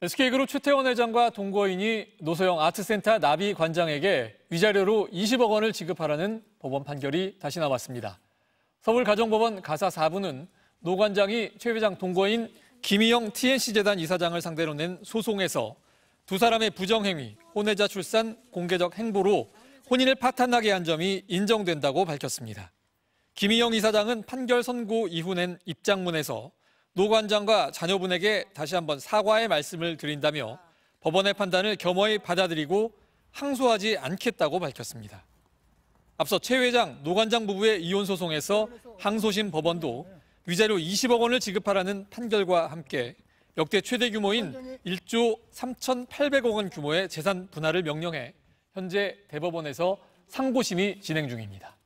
SK그룹 최태원 회장과 동거인이 노소영 아트센터 나비 관장에게 위자료로 20억 원을 지급하라는 법원 판결이 다시 나왔습니다. 서울가정법원 가사 4부는 노 관장이 최 회장 동거인 김희영 TNC재단 이사장을 상대로 낸 소송에서 두 사람의 부정행위, 혼외자 출산, 공개적 행보로 혼인을 파탄나게 한 점이 인정된다고 밝혔습니다. 김희영 이사장은 판결 선고 이후 낸 입장문에서 노 관장과 자녀분에게 다시 한번 사과의 말씀을 드린다며 법원의 판단을 겸허히 받아들이고 항소하지 않겠다고 밝혔습니다. 앞서 최 회장, 노 관장 부부의 이혼 소송에서 항소심 법원도 위자료 20억 원을 지급하라는 판결과 함께 역대 최대 규모인 1조 3,800억 원 규모의 재산 분할을 명령해 현재 대법원에서 상고심이 진행 중입니다.